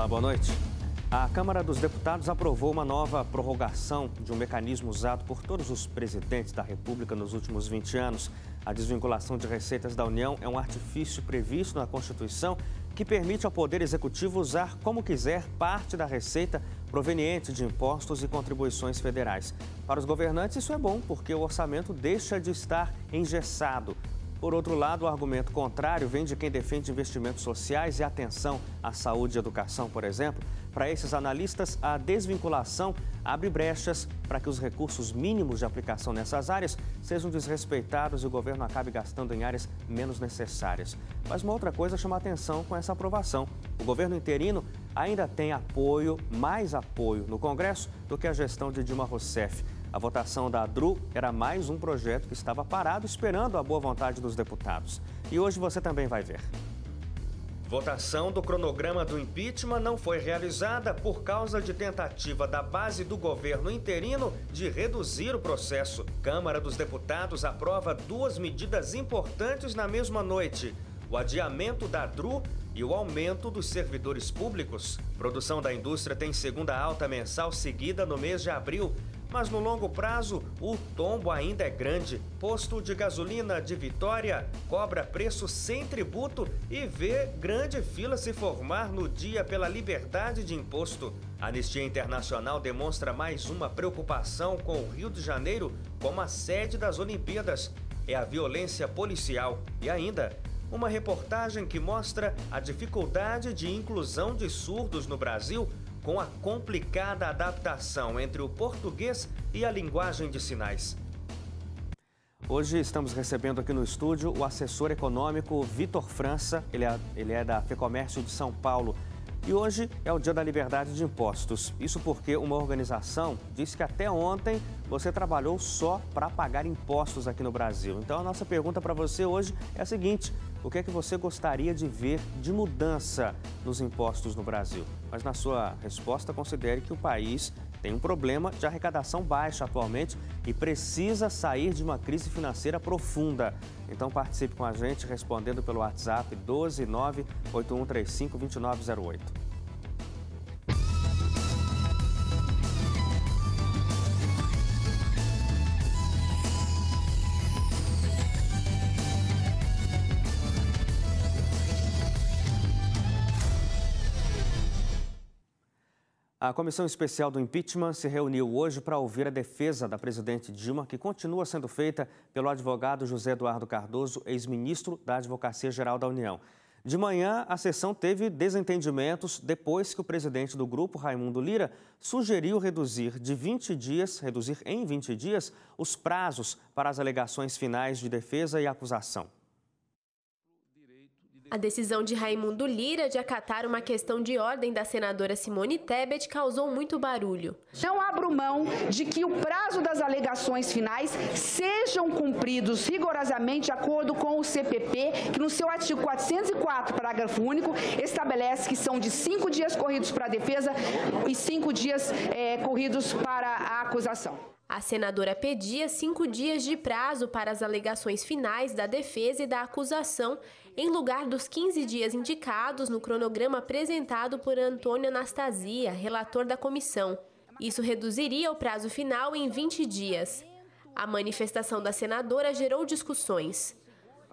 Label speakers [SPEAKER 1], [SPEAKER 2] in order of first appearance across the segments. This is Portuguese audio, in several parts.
[SPEAKER 1] Olá, boa noite. A Câmara dos Deputados aprovou uma nova prorrogação de um mecanismo usado por todos os presidentes da República nos últimos 20 anos. A desvinculação de receitas da União é um artifício previsto na Constituição que permite ao Poder Executivo usar como quiser parte da receita proveniente de impostos e contribuições federais. Para os governantes, isso é bom, porque o orçamento deixa de estar engessado. Por outro lado, o argumento contrário vem de quem defende investimentos sociais e atenção à saúde e educação, por exemplo. Para esses analistas, a desvinculação abre brechas para que os recursos mínimos de aplicação nessas áreas sejam desrespeitados e o governo acabe gastando em áreas menos necessárias. Mas uma outra coisa chama atenção com essa aprovação. O governo interino ainda tem apoio, mais apoio no Congresso do que a gestão de Dilma Rousseff. A votação da ADRU era mais um projeto que estava parado esperando a boa vontade dos deputados. E hoje você também vai ver. Votação do cronograma do impeachment não foi realizada por causa de tentativa da base do governo interino de reduzir o processo. Câmara dos Deputados aprova duas medidas importantes na mesma noite: o adiamento da DRU e o aumento dos servidores públicos. Produção da indústria tem segunda alta mensal seguida no mês de abril. Mas no longo prazo, o tombo ainda é grande. Posto de gasolina de Vitória cobra preço sem tributo e vê grande fila se formar no dia pela liberdade de imposto. A Anistia Internacional demonstra mais uma preocupação com o Rio de Janeiro como a sede das Olimpíadas. É a violência policial e ainda uma reportagem que mostra a dificuldade de inclusão de surdos no Brasil com a complicada adaptação entre o português e a linguagem de sinais. Hoje estamos recebendo aqui no estúdio o assessor econômico Vitor França, ele é, ele é da FEComércio de São Paulo. E hoje é o Dia da Liberdade de Impostos. Isso porque uma organização disse que até ontem você trabalhou só para pagar impostos aqui no Brasil. Então a nossa pergunta para você hoje é a seguinte: o que é que você gostaria de ver de mudança nos impostos no Brasil? Mas na sua resposta, considere que o país tem um problema de arrecadação baixa atualmente e precisa sair de uma crise financeira profunda. Então participe com a gente respondendo pelo WhatsApp 129 8135 2908. A Comissão Especial do Impeachment se reuniu hoje para ouvir a defesa da presidente Dilma, que continua sendo feita pelo advogado José Eduardo Cardoso, ex-ministro da Advocacia Geral da União. De manhã, a sessão teve desentendimentos depois que o presidente do grupo, Raimundo Lira, sugeriu reduzir de 20 dias, reduzir em 20 dias, os prazos para as alegações finais de defesa e acusação.
[SPEAKER 2] A decisão de Raimundo Lira de acatar uma questão de ordem da senadora Simone Tebet causou muito barulho.
[SPEAKER 3] Não abro mão de que o prazo das alegações finais sejam cumpridos rigorosamente de acordo com o CPP, que no seu artigo 404, parágrafo único, estabelece que são de cinco dias corridos para a defesa e cinco dias é, corridos para a acusação.
[SPEAKER 2] A senadora pedia cinco dias de prazo para as alegações finais da defesa e da acusação, em lugar dos 15 dias indicados no cronograma apresentado por Antônio Anastasia, relator da comissão. Isso reduziria o prazo final em 20 dias. A manifestação da senadora gerou discussões.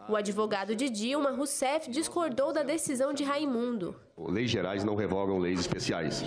[SPEAKER 2] O advogado de Dilma, Rousseff, discordou da decisão de Raimundo.
[SPEAKER 4] Leis gerais não revogam leis especiais.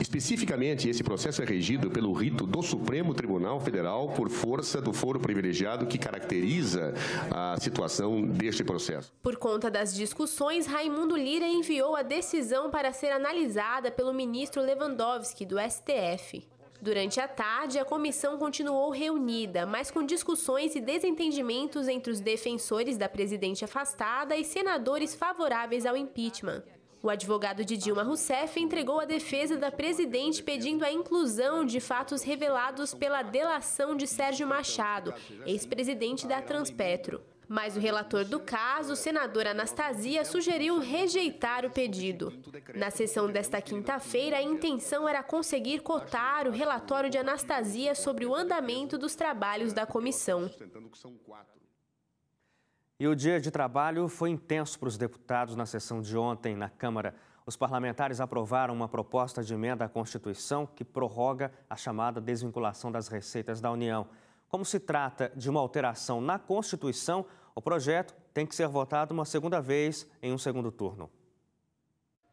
[SPEAKER 4] Especificamente, esse processo é regido pelo rito do Supremo Tribunal Federal por força do foro privilegiado que caracteriza a situação deste processo.
[SPEAKER 2] Por conta das discussões, Raimundo Lira enviou a decisão para ser analisada pelo ministro Lewandowski, do STF. Durante a tarde, a comissão continuou reunida, mas com discussões e desentendimentos entre os defensores da presidente afastada e senadores favoráveis ao impeachment. O advogado de Dilma Rousseff entregou a defesa da presidente pedindo a inclusão de fatos revelados pela delação de Sérgio Machado, ex-presidente da Transpetro. Mas o relator do caso, o senador Anastasia, sugeriu rejeitar o pedido. Na sessão desta quinta-feira, a intenção era conseguir cotar o relatório de Anastasia sobre o andamento dos trabalhos da comissão.
[SPEAKER 1] E o dia de trabalho foi intenso para os deputados na sessão de ontem na Câmara. Os parlamentares aprovaram uma proposta de emenda à Constituição que prorroga a chamada desvinculação das receitas da União. Como se trata de uma alteração na Constituição, o projeto tem que ser votado uma segunda vez em um segundo turno.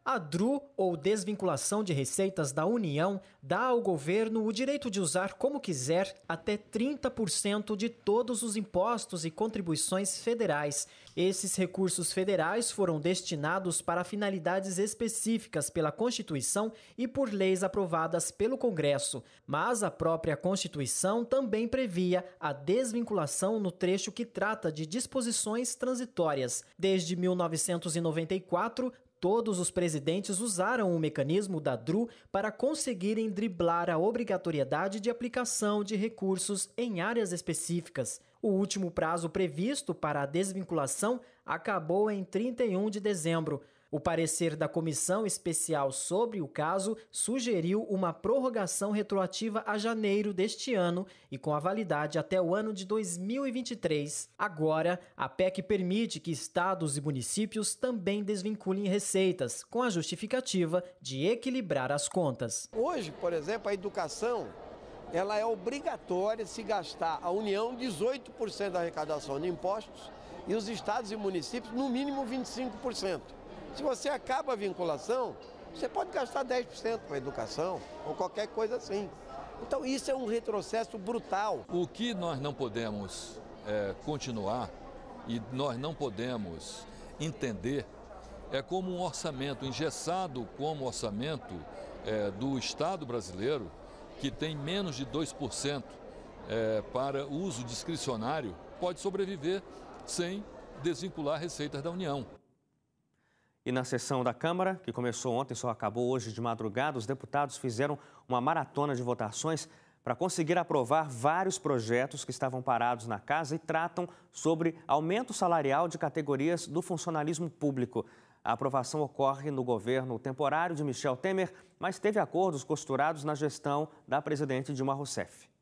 [SPEAKER 5] A DRU, ou Desvinculação de Receitas da União, dá ao governo o direito de usar como quiser até 30% de todos os impostos e contribuições federais. Esses recursos federais foram destinados para finalidades específicas pela Constituição e por leis aprovadas pelo Congresso. Mas a própria Constituição também previa a desvinculação no trecho que trata de disposições transitórias. Desde 1994, Todos os presidentes usaram o mecanismo da DRU para conseguirem driblar a obrigatoriedade de aplicação de recursos em áreas específicas. O último prazo previsto para a desvinculação acabou em 31 de dezembro. O parecer da comissão especial sobre o caso sugeriu uma prorrogação retroativa a janeiro deste ano e com a validade até o ano de 2023. Agora, a PEC permite que estados e municípios também desvinculem receitas, com a justificativa de equilibrar as contas.
[SPEAKER 6] Hoje, por exemplo, a educação ela é obrigatória se gastar a União 18% da arrecadação de impostos e os estados e municípios no mínimo 25%. Se você acaba a vinculação, você pode gastar 10% para educação ou qualquer coisa assim. Então isso é um retrocesso brutal.
[SPEAKER 7] O que nós não podemos é, continuar e nós não podemos entender é como um orçamento engessado como orçamento é, do Estado brasileiro, que tem menos de 2% é, para uso discricionário, pode sobreviver sem desvincular receitas da União.
[SPEAKER 1] E na sessão da Câmara, que começou ontem e só acabou hoje de madrugada, os deputados fizeram uma maratona de votações para conseguir aprovar vários projetos que estavam parados na casa e tratam sobre aumento salarial de categorias do funcionalismo público. A aprovação ocorre no governo temporário de Michel Temer, mas teve acordos costurados na gestão da presidente Dilma Rousseff.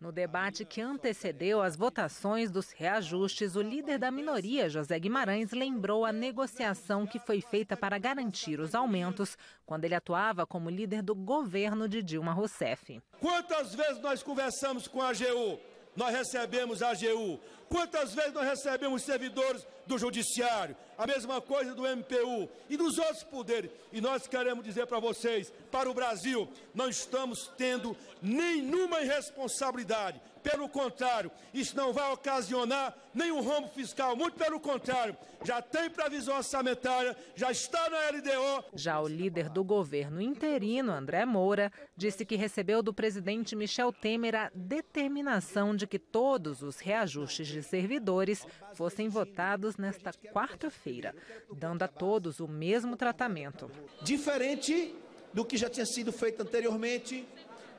[SPEAKER 8] No debate que antecedeu as votações dos reajustes, o líder da minoria, José Guimarães, lembrou a negociação que foi feita para garantir os aumentos quando ele atuava como líder do governo de Dilma Rousseff.
[SPEAKER 9] Quantas vezes nós conversamos com a AGU? Nós recebemos a AGU. Quantas vezes nós recebemos servidores do Judiciário? A mesma coisa do MPU e dos outros poderes. E nós queremos dizer para vocês, para o Brasil, não estamos tendo nenhuma irresponsabilidade. Pelo contrário, isso não vai ocasionar nenhum rombo fiscal, muito pelo contrário, já tem previsão orçamentária, já está na LDO.
[SPEAKER 8] Já o líder do governo interino, André Moura, disse que recebeu do presidente Michel Temer a determinação de que todos os reajustes de servidores fossem votados nesta quarta-feira, dando a todos o mesmo tratamento.
[SPEAKER 10] Diferente do que já tinha sido feito anteriormente,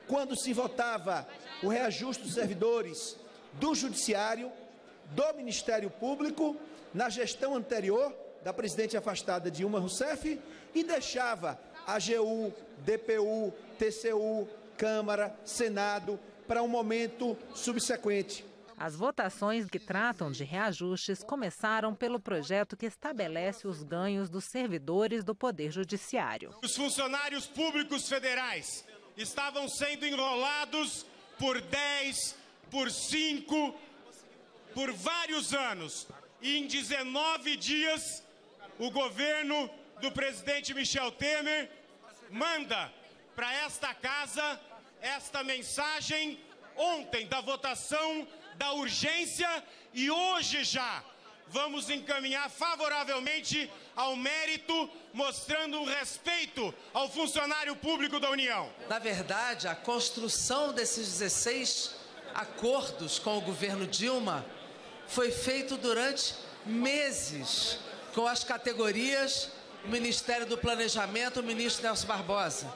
[SPEAKER 10] quando se votava o reajuste dos servidores do Judiciário, do Ministério Público, na gestão anterior da presidente afastada Dilma Rousseff e deixava AGU, DPU, TCU, Câmara, Senado para um momento subsequente.
[SPEAKER 8] As votações que tratam de reajustes começaram pelo projeto que estabelece os ganhos dos servidores do Poder Judiciário.
[SPEAKER 11] Os funcionários públicos federais estavam sendo enrolados por 10, por 5, por vários anos. E em 19 dias, o governo do presidente Michel Temer manda para esta casa esta mensagem ontem da votação da urgência e hoje já vamos encaminhar favoravelmente ao mérito, mostrando um respeito ao funcionário público da União.
[SPEAKER 12] Na verdade, a construção desses 16 acordos com o governo Dilma foi feito durante meses com as categorias o Ministério do Planejamento, o ministro Nelson Barbosa.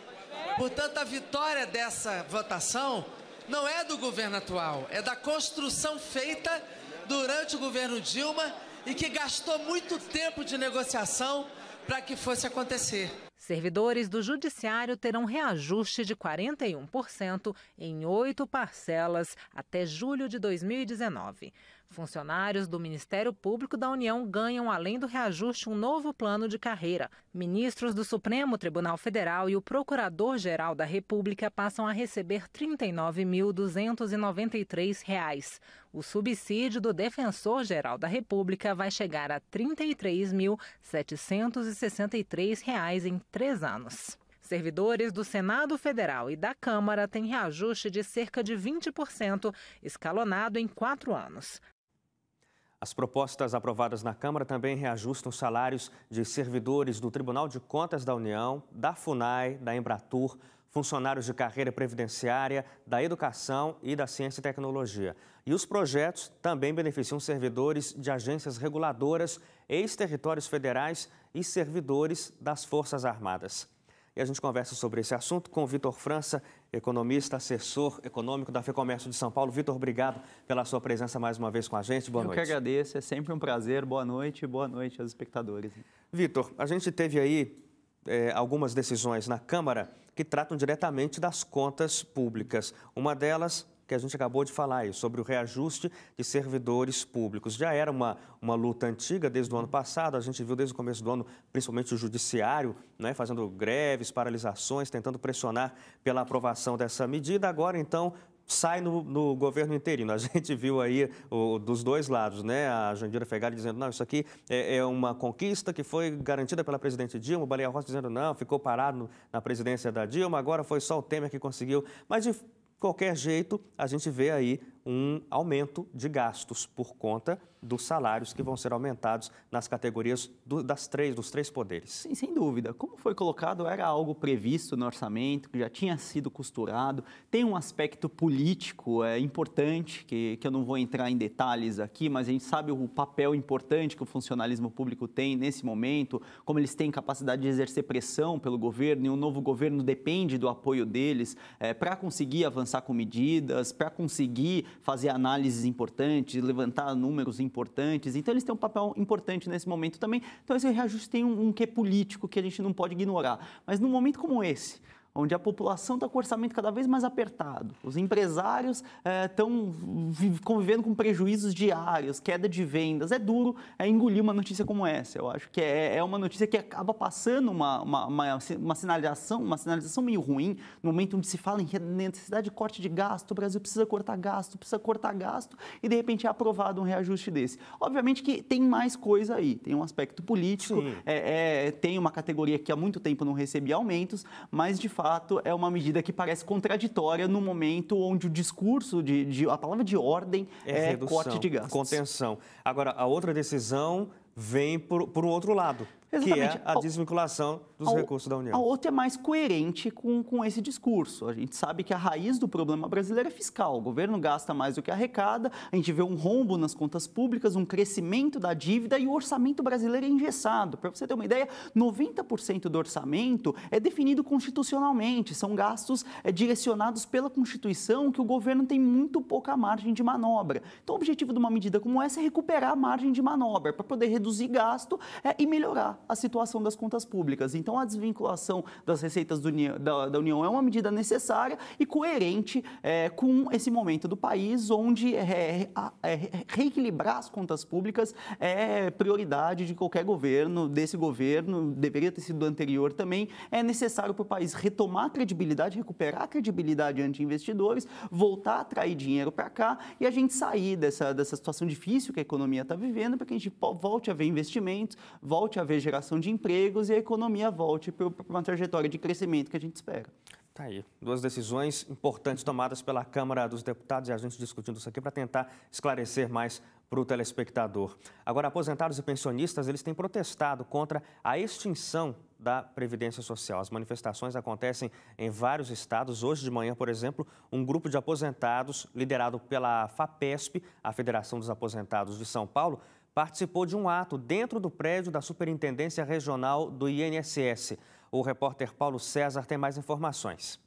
[SPEAKER 12] Portanto, a vitória dessa votação não é do governo atual, é da construção feita durante o governo Dilma e que gastou muito tempo de negociação para que fosse acontecer.
[SPEAKER 8] Servidores do Judiciário terão reajuste de 41% em oito parcelas até julho de 2019. Funcionários do Ministério Público da União ganham, além do reajuste, um novo plano de carreira. Ministros do Supremo Tribunal Federal e o Procurador-Geral da República passam a receber R$ 39.293. O subsídio do Defensor-Geral da República vai chegar a R$ 33.763 em três anos. Servidores do Senado Federal e da Câmara têm reajuste de cerca de 20%, escalonado em quatro anos.
[SPEAKER 1] As propostas aprovadas na Câmara também reajustam os salários de servidores do Tribunal de Contas da União, da FUNAI, da Embratur, funcionários de carreira previdenciária, da educação e da ciência e tecnologia. E os projetos também beneficiam servidores de agências reguladoras, ex-territórios federais e servidores das Forças Armadas. E a gente conversa sobre esse assunto com o Vitor França, economista, assessor econômico da FEComércio de São Paulo. Vitor, obrigado pela sua presença mais uma vez com a gente. Boa
[SPEAKER 13] Eu
[SPEAKER 1] noite.
[SPEAKER 13] Eu que agradeço, é sempre um prazer. Boa noite, boa noite aos espectadores.
[SPEAKER 1] Vitor, a gente teve aí é, algumas decisões na Câmara que tratam diretamente das contas públicas. Uma delas que a gente acabou de falar aí, sobre o reajuste de servidores públicos. Já era uma, uma luta antiga desde o ano passado, a gente viu desde o começo do ano, principalmente o judiciário, né, fazendo greves, paralisações, tentando pressionar pela aprovação dessa medida. Agora, então, sai no, no, governo interino. A gente viu aí o, dos dois lados, né? A Jandira Fegali dizendo, não, isso aqui é, é, uma conquista que foi garantida pela presidente Dilma, o Baleia Rossi dizendo, não, ficou parado no, na presidência da Dilma, agora foi só o Temer que conseguiu. Mas, de qualquer jeito, a gente vê aí um aumento de gastos por conta dos salários que vão ser aumentados nas categorias do, das três, dos três poderes.
[SPEAKER 13] Sim, sem dúvida. Como foi colocado, era algo previsto no orçamento, que já tinha sido costurado. Tem um aspecto político é, importante, que, que eu não vou entrar em detalhes aqui, mas a gente sabe o papel importante que o funcionalismo público tem nesse momento, como eles têm capacidade de exercer pressão pelo governo, e um novo governo depende do apoio deles é, para conseguir avançar com medidas, para conseguir fazer análises importantes, levantar números importantes. Então, eles têm um papel importante nesse momento também. Então, esse reajuste tem um, um quê político que a gente não pode ignorar. Mas num momento como esse, onde a população está com o orçamento cada vez mais apertado, os empresários estão é, convivendo com prejuízos diários, queda de vendas. É duro é, engolir uma notícia como essa. Eu acho que é, é uma notícia que acaba passando uma, uma, uma, uma, sinalização, uma sinalização meio ruim, no momento onde se fala em necessidade de corte de gasto, o Brasil precisa cortar gasto, precisa cortar gasto, e de repente é aprovado um reajuste desse. Obviamente que tem mais coisa aí, tem um aspecto político, é, tem uma categoria que há muito tempo não recebia aumentos, mas de fato fato, é uma medida que parece contraditória no momento onde o discurso, de, de a palavra de ordem é, é corte de gastos.
[SPEAKER 1] Contenção. Agora, a outra decisão vem por, por um outro lado. Exatamente. que é a desvinculação dos a, recursos da União.
[SPEAKER 13] A outra é mais coerente com, com esse discurso. A gente sabe que a raiz do problema brasileiro é fiscal. O governo gasta mais do que arrecada, a gente vê um rombo nas contas públicas, um crescimento da dívida e o orçamento brasileiro é engessado. Para você ter uma ideia, 90% do orçamento é definido constitucionalmente, são gastos é, direcionados pela Constituição que o governo tem muito pouca margem de manobra. Então, o objetivo de uma medida como essa é recuperar a margem de manobra para poder reduzir gasto é, e melhorar a situação das contas públicas. Então, a desvinculação das receitas da, da, União é uma medida necessária e coerente é, com esse momento do país, onde é, é, reequilibrar as contas públicas é prioridade de qualquer governo, desse governo, deveria ter sido do anterior também. É necessário para o país retomar a credibilidade, recuperar a credibilidade ante investidores, voltar a atrair dinheiro para cá e a gente sair dessa, dessa situação difícil que a economia está vivendo, para que a gente volte a ver investimentos, volte a ver geração de empregos e a economia volte para uma trajetória de crescimento que a gente espera.
[SPEAKER 1] Tá aí, duas decisões importantes tomadas pela Câmara dos Deputados e a gente discutindo isso aqui para tentar esclarecer mais para o telespectador. Agora, aposentados e pensionistas, eles têm protestado contra a extinção da Previdência Social. As manifestações acontecem em vários estados. Hoje de manhã, por exemplo, um grupo de aposentados, liderado pela FAPESP, a Federação dos Aposentados de São Paulo, participou de um ato dentro do prédio da Superintendência Regional do INSS. O repórter Paulo César tem mais informações.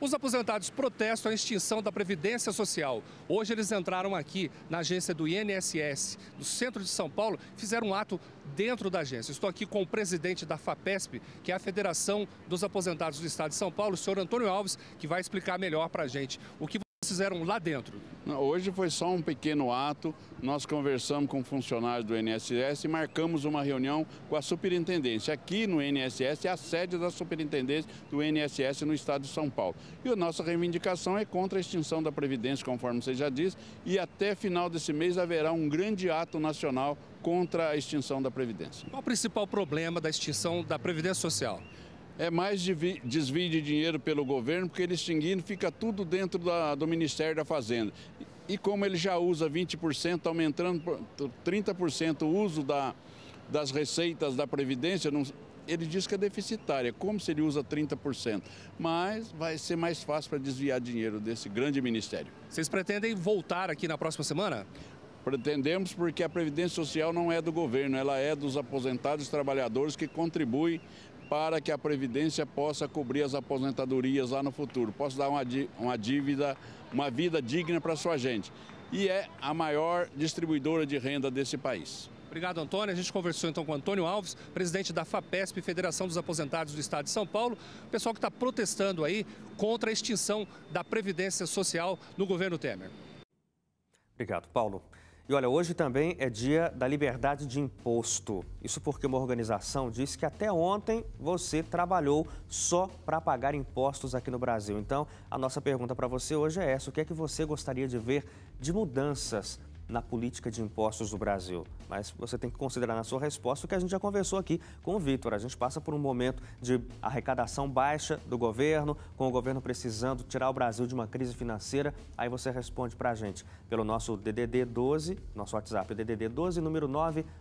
[SPEAKER 14] Os aposentados protestam a extinção da Previdência Social. Hoje eles entraram aqui na agência do INSS, do centro de São Paulo, fizeram um ato dentro da agência. Estou aqui com o presidente da FAPESP, que é a Federação dos Aposentados do Estado de São Paulo, o senhor Antônio Alves, que vai explicar melhor para a gente o que fizeram lá dentro?
[SPEAKER 15] Hoje foi só um pequeno ato. Nós conversamos com funcionários do INSS e marcamos uma reunião com a superintendência. Aqui no INSS é a sede da superintendência do INSS no estado de São Paulo. E a nossa reivindicação é contra a extinção da Previdência, conforme você já disse, e até final desse mês haverá um grande ato nacional contra a extinção da Previdência.
[SPEAKER 14] Qual o principal problema da extinção da Previdência Social?
[SPEAKER 15] É mais desvio de dinheiro pelo governo, porque ele extinguindo fica tudo dentro da, do Ministério da Fazenda. E como ele já usa 20%, aumentando 30% o uso da, das receitas da Previdência, não, ele diz que é deficitária, como se ele usa 30%. Mas vai ser mais fácil para desviar dinheiro desse grande ministério.
[SPEAKER 14] Vocês pretendem voltar aqui na próxima semana?
[SPEAKER 15] Pretendemos porque a Previdência Social não é do governo, ela é dos aposentados trabalhadores que contribuem para que a Previdência possa cobrir as aposentadorias lá no futuro, possa dar uma dívida, uma vida digna para a sua gente. E é a maior distribuidora de renda desse país.
[SPEAKER 14] Obrigado, Antônio. A gente conversou então com Antônio Alves, presidente da FAPESP, Federação dos Aposentados do Estado de São Paulo, pessoal que está protestando aí contra a extinção da Previdência Social no governo Temer.
[SPEAKER 1] Obrigado, Paulo. E olha, hoje também é dia da liberdade de imposto. Isso porque uma organização disse que até ontem você trabalhou só para pagar impostos aqui no Brasil. Então, a nossa pergunta para você hoje é essa: o que é que você gostaria de ver de mudanças na política de impostos do Brasil. Mas você tem que considerar na sua resposta o que a gente já conversou aqui com o Vitor. A gente passa por um momento de arrecadação baixa do governo, com o governo precisando tirar o Brasil de uma crise financeira. Aí você responde para a gente pelo nosso DDD 12, nosso WhatsApp DDD 12, número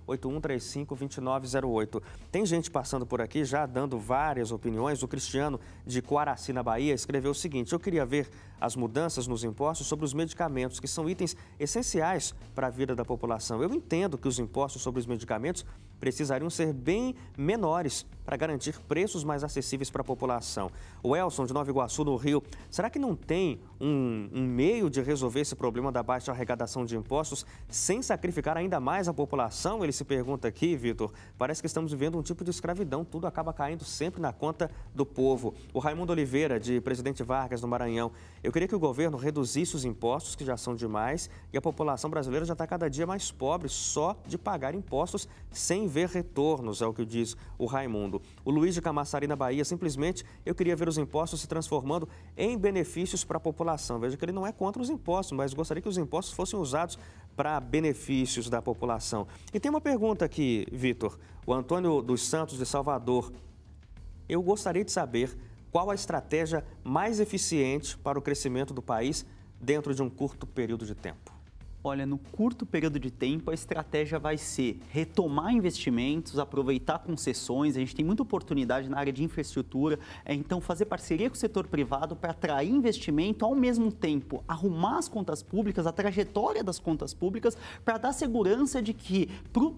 [SPEAKER 1] 981352908. Tem gente passando por aqui já dando várias opiniões. O Cristiano de Coaraci, na Bahia, escreveu o seguinte: Eu queria ver as mudanças nos impostos sobre os medicamentos, que são itens essenciais para a vida da população. Eu entendo que os impostos sobre os medicamentos precisariam ser bem menores para garantir preços mais acessíveis para a população. O Elson, de Nova Iguaçu, no Rio, será que não tem um, um, meio de resolver esse problema da baixa arrecadação de impostos sem sacrificar ainda mais a população? Ele se pergunta aqui, Vitor. Parece que estamos vivendo um tipo de escravidão, tudo acaba caindo sempre na conta do povo. O Raimundo Oliveira, de Presidente Vargas, no Maranhão, eu queria que o governo reduzisse os impostos, que já são demais, e a população brasileira já está cada dia mais pobre só de pagar impostos sem ver retornos, é o que diz o Raimundo. O Luiz de Camaçari, na Bahia, simplesmente eu queria ver os impostos se transformando em benefícios para a população. Veja que ele não é contra os impostos, mas gostaria que os impostos fossem usados para benefícios da população. E tem uma pergunta aqui, Vitor. O Antônio dos Santos, de Salvador. Eu gostaria de saber qual a estratégia mais eficiente para o crescimento do país dentro de um curto período de tempo.
[SPEAKER 13] Olha, no curto período de tempo, a estratégia vai ser retomar investimentos, aproveitar concessões. A gente tem muita oportunidade na área de infraestrutura, é, então fazer parceria com o setor privado para atrair investimento, ao mesmo tempo arrumar as contas públicas, a trajetória das contas públicas, para dar segurança de que,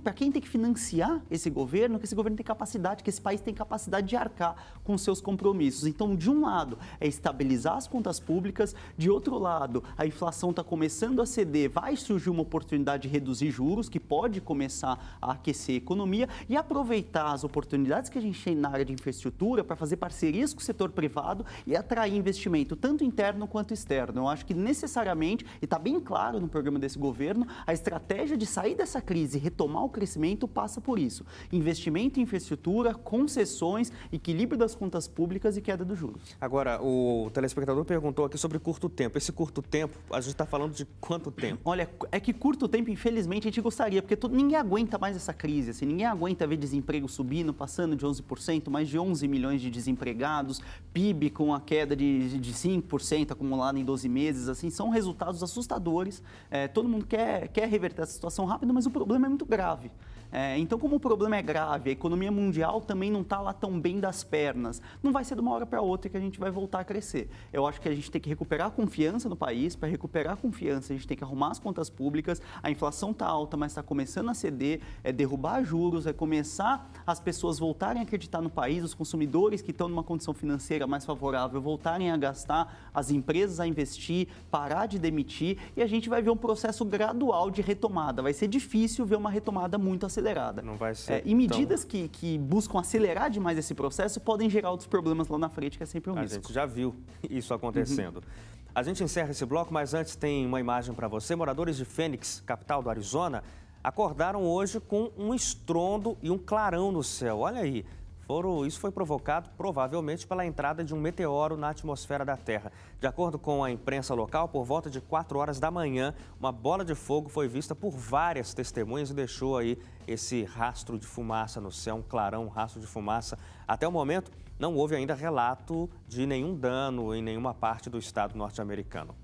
[SPEAKER 13] para quem tem que financiar esse governo, que esse governo tem capacidade, que esse país tem capacidade de arcar com seus compromissos. Então, de um lado, é estabilizar as contas públicas, de outro lado, a inflação está começando a ceder, vai surgiu uma oportunidade de reduzir juros, que pode começar a aquecer a economia e aproveitar as oportunidades que a gente tem na área de infraestrutura para fazer parcerias com o setor privado e atrair investimento, tanto interno quanto externo. Eu acho que necessariamente, e está bem claro no programa desse governo, a estratégia de sair dessa crise e retomar o crescimento passa por isso. Investimento em infraestrutura, concessões, equilíbrio das contas públicas e queda dos juros.
[SPEAKER 1] Agora, o telespectador perguntou aqui sobre curto tempo. Esse curto tempo, a gente está falando de quanto tempo?
[SPEAKER 13] Olha, é que curto tempo, infelizmente, a gente gostaria, porque todo, ninguém aguenta mais essa crise, assim, ninguém aguenta ver desemprego subindo, passando de 11%, mais de 11 milhões de desempregados, PIB com a queda de, de 5% acumulada em 12 meses, assim, são resultados assustadores. É, todo mundo quer, quer reverter essa situação rápido, mas o problema é muito grave. É, então, como o problema é grave, a economia mundial também não está lá tão bem das pernas, não vai ser de uma hora para outra que a gente vai voltar a crescer. Eu acho que a gente tem que recuperar a confiança no país. Para recuperar a confiança, a gente tem que arrumar as contas públicas. A inflação está alta, mas está começando a ceder, é derrubar juros, é começar as pessoas voltarem a acreditar no país, os consumidores que estão numa condição financeira mais favorável voltarem a gastar, as empresas a investir, parar de demitir e a gente vai ver um processo gradual de retomada. Vai ser difícil ver uma retomada muito acelerada acelerada.
[SPEAKER 1] Não vai ser.
[SPEAKER 13] É, e medidas tão... que, que buscam acelerar demais esse processo podem gerar outros problemas lá na frente, que é sempre um
[SPEAKER 1] A
[SPEAKER 13] risco.
[SPEAKER 1] gente já viu isso acontecendo. Uhum. A gente encerra esse bloco, mas antes tem uma imagem para você. Moradores de Phoenix, capital do Arizona, acordaram hoje com um estrondo e um clarão no céu. Olha aí. Foram, isso foi provocado provavelmente pela entrada de um meteoro na atmosfera da Terra. De acordo com a imprensa local, por volta de 4 horas da manhã, uma bola de fogo foi vista por várias testemunhas e deixou aí esse rastro de fumaça no céu, um clarão, um rastro de fumaça. Até o momento, não houve ainda relato de nenhum dano em nenhuma parte do estado norte-americano.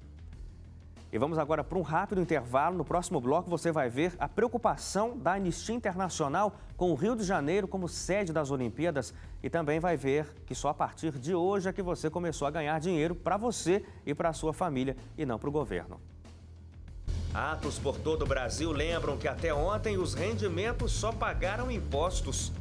[SPEAKER 1] E vamos agora para um rápido intervalo. No próximo bloco você vai ver a preocupação da Anistia Internacional com o Rio de Janeiro como sede das Olimpíadas e também vai ver que só a partir de hoje é que você começou a ganhar dinheiro para você e para a sua família e não para o governo. Atos por todo o Brasil lembram que até ontem os rendimentos só pagaram impostos.